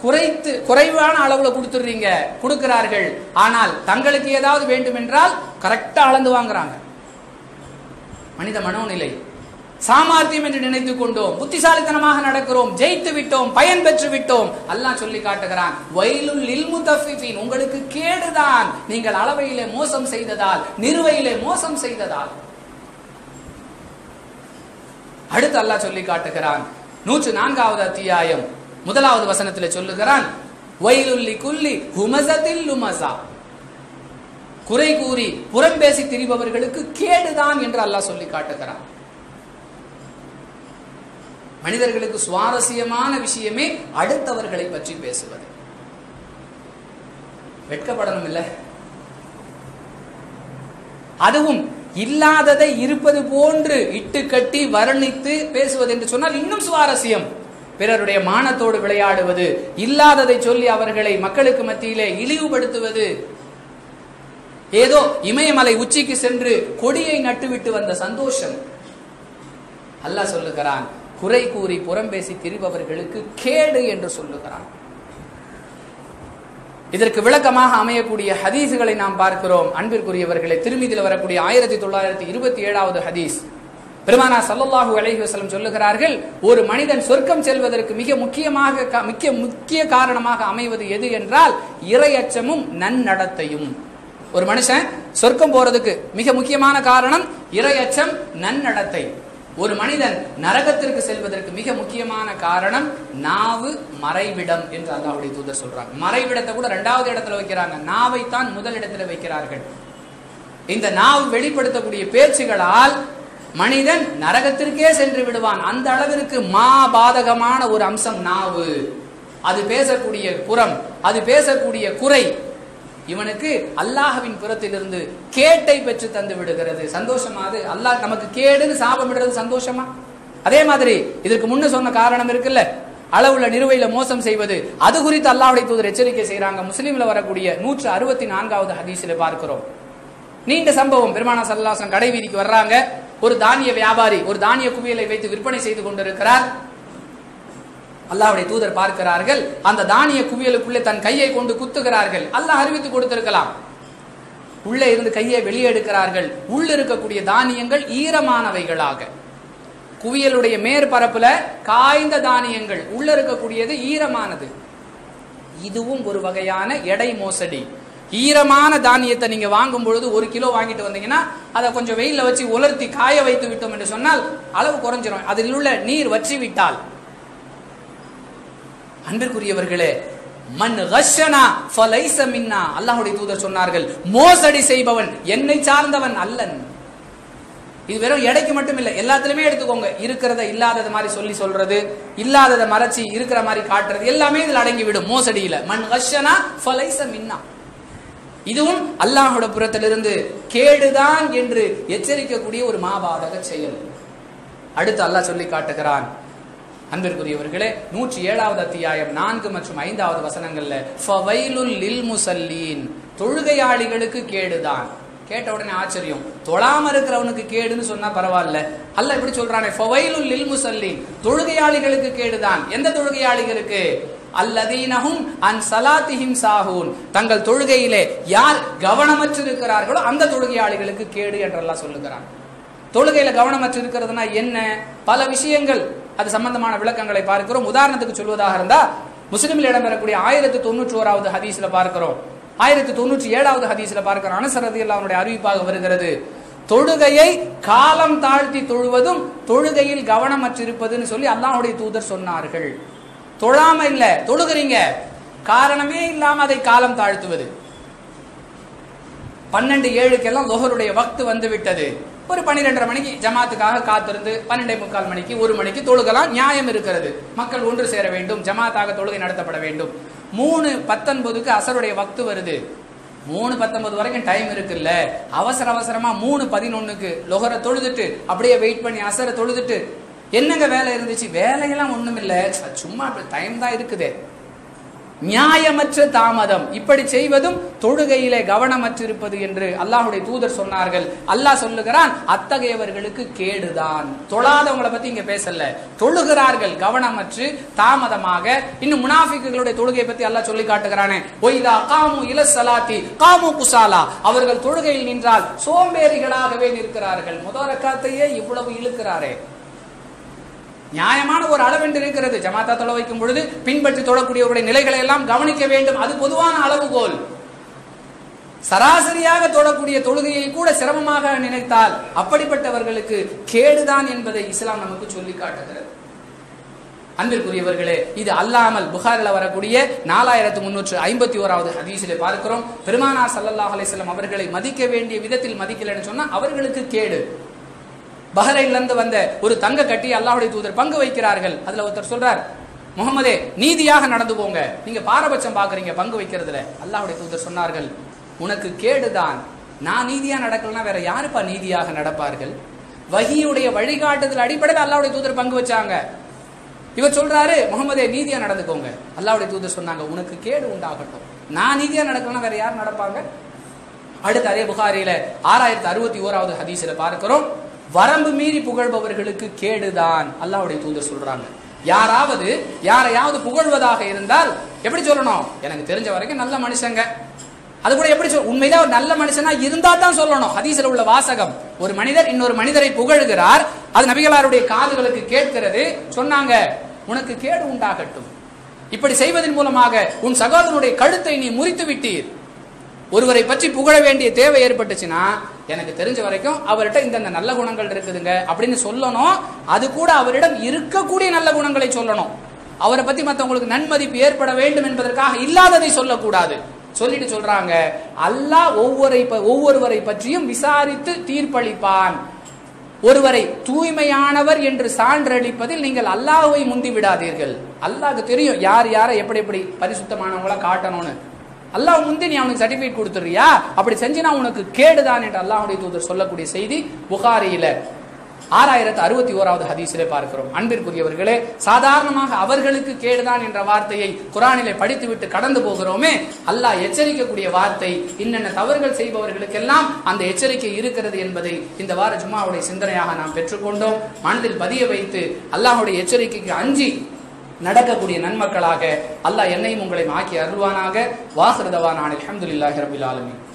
குறைத்து குறைவான அளவுல கொடுத்துடுறீங்க கொடுக்கிறார்கள். ஆனால் தங்களுக்கு ஏதாவது வேண்டும் என்றால் கரெக்டா அளந்து வாங்குறாங்க. மனித மனோநிலை. சாமர்த்தியம் என்று நினைத்துக் கொண்டோம். புத்திசாலித்தனமாக நடக்கிறோம். ஜெயித்து விட்டோம். பயன் பெற்று விட்டோம். அல்லாஹ் சொல்லி காட்டுகிறான். வயலுள் லில் உங்களுக்கு கேடுதான். நீங்கள் அளவையிலே மோசம் செய்ததால் நிறுவையிலே மோசம் செய்ததால். அடுத்து அல்லாஹ் சொல்லி காட்டுகிறான். நூற்று நான்காவது அத்தியாயம். முதலாவது வசனத்தில் சொல்லுகிறான். வயலுள்ளி குல்லி ஹுமசத்தில் லுமசா குறை கூறி புறம்பேசி திரிபவர்களுக்கு கேடுதான் என்று அல்லாஹ் சொல்லி காட்டுகிறான். மனிதர்களுக்கு சுவாரஸ்யமான விஷயமே அடுத்தவர்களை பற்றி பேசுவது. வெட்கப்படணும் இல்ல? அதுவும் இல்லாததை இருப்பது போன்று இட்டு கட்டி வர்ணித்து பேசுவது என்று சொன்னால் இன்னும் சுவாரஸ்யம். பிறருடைய மானத்தோடு விளையாடுவது இல்லாததை சொல்லி அவர்களை மக்களுக்கு மத்தியிலே இழிவுபடுத்துவது. ஏதோ இமயமலை உச்சிக்கு சென்று கொடியை நட்டுவிட்டு வந்த சந்தோஷம். அல்லாஹ் சொல்லுகிறான் குறை கூறி புறம்பேசி திரிபவர்களுக்கு கேடு என்று சொல்லுகிறான். இதற்கு விளக்கமாக அமையக்கூடிய ஹதீஸுகளை நாம் பார்க்கிறோம். அன்பிற்குரியவர்களை திருமதியில் வரக்கூடிய ஆயிரத்தி தொள்ளாயிரத்தி இருபத்தி ஏழாவது ஹதீஸ். பெருமானா சல்லல்லாஹு அலைஹி சொல்லுகிறார்கள் ஒரு மனிதன் சொர்க்கம் செல்வதற்கு மிக முக்கியமாக கா- முக்கிய காரணமாக அமைவது எது என்றால் இரையச்சமும் நன்னடத்தையும். ஒரு மனுஷன் சொர்க்கம் போறதுக்கு மிக முக்கியமான காரணம் இரையச்சம் நன்னடத்தை. ஒரு மனிதன் நரகத்திற்கு செல்வதற்கு மிக முக்கியமான காரணம் நாவு மறைவிடம் என்று அல்லாஹுடைய தூதர் சொல்றாங்க. மறைவிடத்தை கூட ரெண்டாவது இடத்துல வைக்கிறாங்க. நாவை தான் முதல் இடத்துல வைக்கிறார்கள். இந்த நாவு வெளிப்படுத்தக்கூடிய பேச்சுகளால் மனிதன் நரகத்திற்கே சென்று விடுவான். அந்த அளவிற்கு மா பாதகமான ஒரு அம்சம் நாவு. அது பேசக்கூடிய புறம் அது பேசக்கூடிய குறை இவனுக்கு அல்லாஹவின் புறத்திலிருந்து கேட்டை பெற்று தந்து விடுகிறது. சந்தோஷமா அது? அல்லாஹ் நமக்கு கேடுன்னு சாபமிடுறது சந்தோஷமா? அதே மாதிரி இதற்கு முன்ன சொன்ன காரணம் இருக்குல்ல? அளவுள்ள நிறுவையில மோசம் செய்வது. அது குறித்து அல்லாஹ்வுடைய தூதர் எச்சரிக்கை செய்யறாங்க முஸ்லீம்ல வரக்கூடிய நூற்று அறுபத்தி நான்காவது ஹதீஸில் பார்க்கிறோம். நீண்ட சம்பவம். பெருமானா சல்லாசன் கடை வீதிக்கு வர்றாங்க. ஒரு தானிய வியாபாரி ஒரு தானிய குவியலை வைத்து விற்பனை செய்து கொண்டிருக்கிறார். அல்லாவுடைய தூதர் பார்க்கிறார்கள் அந்த தானிய குவியலுக்குள்ளே தன் கையை கொண்டு குத்துகிறார்கள். அல்லாஹ் அறிவித்து கொடுத்திருக்கலாம். உள்ளே இருந்து கையை வெளியே எடுக்கிறார்கள். உள்ள இருக்கக்கூடிய தானியங்கள் ஈரமானவைகளாக. குவியலுடைய மேற்பரப்புல காய்ந்த தானியங்கள் உள்ள இருக்கக்கூடியது ஈரமானது. இதுவும் ஒரு வகையான எடை மோசடி. ஈரமான தானியத்தை நீங்க வாங்கும் பொழுது ஒரு கிலோ வாங்கிட்டு வந்தீங்கன்னா அதை கொஞ்சம் வெயில வச்சு உலர்த்தி காய வைத்து விட்டோம் என்று சொன்னால் அளவு குறைஞ்சிரும். அதில் உள்ள நீர் வற்றி விட்டால் அன்பிற்குரியவர்களே மண் கஷனா ஃபலைச மின்னா அல்லாஹ்வுடைய தூதர் சொன்னார்கள் மோசடி செய்பவன் என்னை சார்ந்தவன் அல்லன். இது வெறும் எடைக்கு மட்டும் இல்லை எல்லாத்துலயுமே எடுத்துக்கோங்க இருக்கிறத இல்லாதது மாதிரி சொல்லி சொல்றது இல்லாதத மறைச்சி இருக்கிற மாதிரி காட்டுறது எல்லாமே இதில் அடங்கி விடும் மோசடியில. மண் ஹஷனா ஃபலைச மின்னா இதுவும் அல்லாஹோட புறத்திலிருந்து கேடுதான் என்று எச்சரிக்கக்கூடிய ஒரு மாபாதக செயல். அடுத்து அல்லாஹ் சொல்லி காட்டுகிறான் அன்பிற்குரியவர்களே நூற்றி ஏழாவது அத்தியாயம் நான்கு மற்றும் ஐந்தாவது வசனங்கள்ல ஃபவைலுல் லில் முசல்லீன். தொழுகையாளிகளுக்கு கேடுதான். கேட்ட உடனே ஆச்சரியம். தொழாம இருக்கிறவனுக்கு கேடுன்னு சொன்னா பரவாயில்ல. அல்ல இப்படி சொல்றானே ஃபவைலுல் லில் முசல்லீன். தொழுகையாளிகளுக்கு கேடுதான். எந்த தொழுகையாளிகளுக்கு? அல்லதீனஹும் அன் சலாத்திஹிம் சாஹூன். தங்கள் தொழுகையிலே யார் கவனமற்று இருக்கிறார்களோ அந்த தொழுகையாளிகளுக்கு கேடு என்றெல்லாம் சொல்லுகிறான். தொழுகையில கவனமற்று இருக்கிறதுனா என்ன? பல விஷயங்கள். அது சம்பந்தமான விளக்கங்களை பார்க்கிறோம். உதாரணத்துக்கு சொல்வதாக இருந்தா முஸ்லிமில் இடம்பெறக்கூடிய ஆயிரத்தி தொண்ணூற்றி ஓராவது ஹதீஸ்ல பார்க்கிறோம். ஆயிரத்தி தொண்ணூற்றி ஏழாவது ஹதீஸ்ல பார்க்கிறோம் அனுசரதி அவனுடைய அறிவிப்பாக வருகிறது. தொழுகையை காலம் தாழ்த்தி தொழுவதும் தொழுகையில் கவனமற்றிருப்பதுன்னு சொல்லி அல்லாஹுடைய தூதர் சொன்னார்கள். தொழாம இல்ல தொழுகிறீங்க. காரணமே இல்லாம அதை காலம் தாழ்த்துவது. பன்னெண்டு ஏழுக்கெல்லாம் லோகருடைய வக்து வந்து விட்டது. ஒரு பன்னிரெண்டரை மணிக்கு ஜமாத்துக்காக காத்திருந்து பன்னெண்டே முக்கால் மணிக்கு ஒரு மணிக்கு தொழுகலாம். நியாயம் இருக்கிறது. மக்கள் ஒன்று சேர வேண்டும். ஜமாத்தாக தொழுகை நடத்தப்பட வேண்டும். மூணு பத்தொன்பதுக்கு அசருடைய வக்து வருது. மூணு பத்தொன்பது வரைக்கும் டைம் இருக்குல்ல. அவசர அவசரமா மூணு பதினொன்னுக்கு லொகரை தொழுதுட்டு அப்படியே வெயிட் பண்ணி அசரை தொழுதுட்டு என்னங்க வேலை இருந்துச்சு? வேலையெல்லாம் ஒண்ணும் இல்ல சும்மா டைம் தான் இருக்குதே. நியாயமற்ற தாமதம். இப்படி செய்வதும் தொழுகையிலே கவனமற்றிருப்பது என்று அல்லாஹுடைய தூதர் சொன்னார்கள். அல்லாஹ் சொல்லுகிறான் அத்தகையவர்களுக்கு கேடுதான். தொழாதவங்களை பத்தி இங்க பேசல. தொழுகிறார்கள் கவனமற்று தாமதமாக. இன்னும் முனாஃபிக்குகளுடைய தொழுகை பத்தி அல்லாஹ் சொல்லி காட்டுகிறானே. ஒய்தா காமு இல சலாத்தி காமு குசாலா. அவர்கள் தொழுகையில் நின்றால் சோம்பேறிகளாகவே நிற்கிறார்கள். முதல் ரக்காத்தையே இவ்வளவு இழுக்கிறாரே. நியாயமான ஒரு அளவென்று இருக்கிறது. ஜமாத்தா தொலை வைக்கும் பொழுது பின்பற்றி தொழக்கூடியவருடைய நிலைகளை எல்லாம் கவனிக்க வேண்டும். அது பொதுவான அளவுகோல். சராசரியாக தொழக்கூடிய தொழுகையை கூட சிரமமாக நினைத்தால் அப்படிப்பட்டவர்களுக்கு கேடுதான் என்பதை இஸ்லாம் நமக்கு சொல்லி காட்டுகிறது. அன்பிற்குரியவர்களே இது அல்லாமல் புகாரில் வரக்கூடிய நாலாயிரத்து முன்னூற்று ஐம்பத்தி ஓராவது ஹதீஸிலே பார்க்கிறோம். பெருமானா சல்லல்லாஹ் அலிஸ்லாம் அவர்களை மதிக்க வேண்டிய விதத்தில் மதிக்கலைன்னு சொன்னா அவர்களுக்கு கேடு. பஹ்ரைன்லேருந்து வந்த ஒரு தங்க கட்டி அல்லாஹுடைய தூதர் பங்கு வைக்கிறார்கள். அதில் ஒருத்தர் சொல்றார் முகமதே நீதியாக நடந்து போங்க. நீங்க பாரபட்சம் பார்க்குறீங்க பங்கு வைக்கிறதுல. அல்லாஹுடைய தூதர் சொன்னார்கள் உனக்கு கேடுதான். நான் நீதியாக நடக்கலனா வேற யாருப்பா நீதியாக நடப்பார்கள்? வகியுடைய வழிகாட்டுதல் அடிப்படையில் அல்லாவுடைய தூதர் பங்கு வச்சாங்க. இவர் சொல்றாரு முகமதே நீதியா நடந்துக்கோங்க அல்லாவுடைய தூதர் சொன்னாங்க உனக்கு கேடு உண்டாகட்டும். நான் நீதியா நடக்கலனா வேற யார் நடப்பாங்க? அடுத்து அதே புகாரியில ஆறாயிரத்தி அறுபத்தி ஓராவது ஹதீஸ்ல பார்க்கிறோம். வரம்பு மீறி புகழ்பவர்களுக்கு கேடுதான். அல்லாவுடைய தூதர் சொல்றாங்க. யாராவது யாரையாவது புகழ்வதாக இருந்தால் எப்படி சொல்லணும்? எனக்கு தெரிஞ்ச வரைக்கும் நல்ல மனுஷங்க. அது கூட எப்படி சொல் உண்மையில ஒரு நல்ல மனுஷனா இருந்தா தான் சொல்லணும். ஹதீசில் உள்ள வாசகம். ஒரு மனிதர் இன்னொரு மனிதரை புகழ்கிறார். அது நபிகளாருடைய காதுகளுக்கு கேட்கிறது. சொன்னாங்க உனக்கு கேடு உண்டாகட்டும். இப்படி செய்வதன் மூலமாக உன் சகோதரனுடைய கழுத்தை நீ முறித்து விட்டீர் ஒருவரை பற்றி புகழ வேண்டிய தேவை ஏற்பட்டுச்சுன்னா எனக்கு தெரிஞ்ச வரைக்கும் அவர்கிட்ட இந்தந்த நல்ல குணங்கள் இருக்குதுங்க அப்படின்னு சொல்லணும். அது கூட அவரிடம் இருக்கக்கூடிய நல்ல குணங்களை சொல்லணும். அவரை பத்தி மற்றவங்களுக்கு நன்மதிப்பு ஏற்பட வேண்டும் என்பதற்காக இல்லாததை சொல்லக்கூடாது. சொல்லிட்டு சொல்றாங்க. அல்லாஹ் ஒவ்வொரு ஒவ்வொருவரை பற்றியும் விசாரித்து தீர்ப்பளிப்பான். ஒருவரை தூய்மையானவர் என்று சான்றளிப்பதில் நீங்கள் அல்லாஹுவை முந்தி விடாதீர்கள். தெரியும் யார் யாரை எப்படி எப்படி பரிசுத்தமானவங்களா காட்டணும்னு. அல்லாஹ் முந்தி நீ அவனுக்கு சர்டிபிகேட் கொடுத்துறியா அப்படி செஞ்சினா உனக்கு கேடுதான் என்று அல்லாஹுடைய தூதர் சொல்லக்கூடிய செய்தி புகாரியில. ஆறாயிரத்து அறுபத்தி ஓராவது ஹதீஸிலே பார்க்கிறோம். அன்பிற்குரியவர்களே சாதாரணமாக அவர்களுக்கு கேடுதான் என்ற வார்த்தையை குரானிலே படித்துவிட்டு கடந்து போகிறோமே அல்லாஹ் எச்சரிக்கக்கூடிய வார்த்தை இன்னென்ன தவறுகள் செய்பவர்களுக்கெல்லாம் அந்த எச்சரிக்கை இருக்கிறது என்பதை இந்த வார ஜும்மாவுடைய சிந்தனையாக நாம் பெற்றுக்கொண்டோம். மனதில் பதிய வைத்து அல்லாஹுடைய எச்சரிக்கைக்கு அஞ்சி நடக்கக்கூடிய நன்மக்களாக அல்லாஹ் என்னையும் உங்களையும் ஆக்கி அருள்வானாக. வாசுரதவான். அலமதுல்லாஹி ரபில் ஆலமின்.